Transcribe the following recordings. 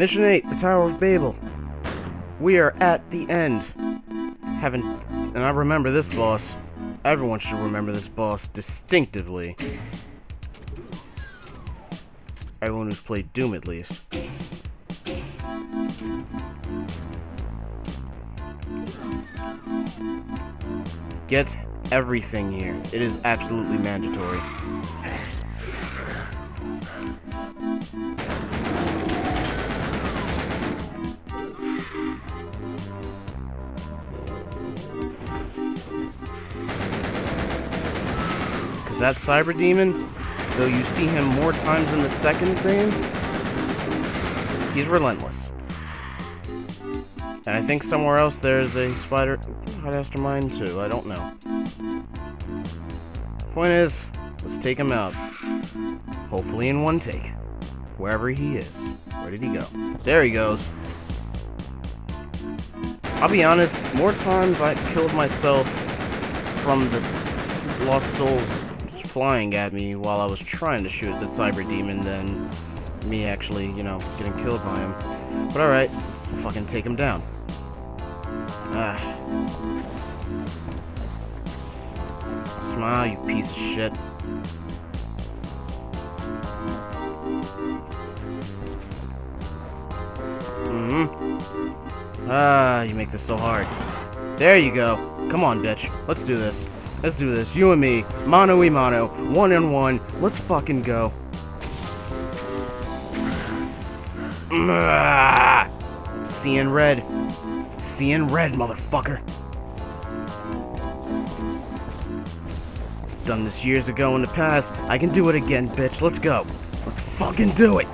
Mission 8, the Tower of Babel. We are at the end. Haven't. And I remember this boss. Everyone should remember this boss distinctively. Everyone who's played Doom, at least. Get everything here. It is absolutely mandatory. Because that Cyber Demon, though you see him more times in the second game, he's relentless. And I think somewhere else there's a spider mastermind too. I don't know. Point is, let's take him out. Hopefully in one take. Wherever he is. Where did he go? There he goes. I'll be honest, more times I killed myself from the lost souls flying at me while I was trying to shoot the cyber demon than me actually, you know, getting killed by him. But alright, fucking take him down. Ah. Smile, you piece of shit. Mm-hmm. Ah, you make this so hard. There you go. Come on, bitch. Let's do this. Let's do this. You and me. Mano y mano. One and one. Let's fucking go. Seeing red. Seeing red, motherfucker. Done this years ago in the past. I can do it again, bitch. Let's go. Let's fucking do it.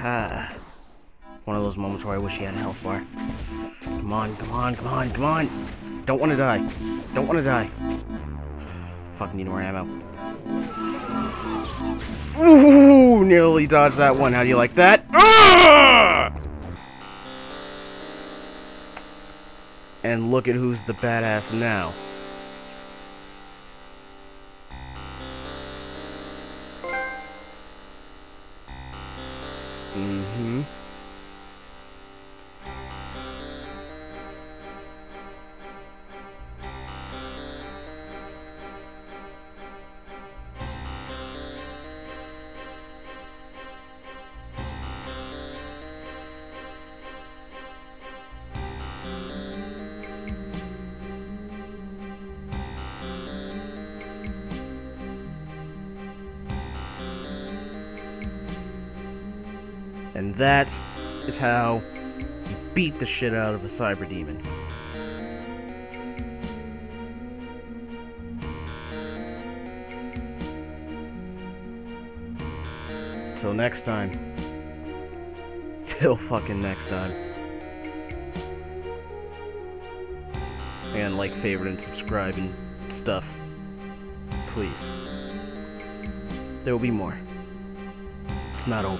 Ah. One of those moments where I wish he had a health bar. Come on, come on, come on, come on. Don't want to die. Don't want to die. Fuck, need more ammo. Ooh, nearly dodged that one. How do you like that? Ah! And look at who's the badass now. Mm-hmm. And that is how you beat the shit out of a cyber demon. Till next time. Till fucking next time. And like, favorite, and subscribe and stuff. Please. There will be more. It's not over.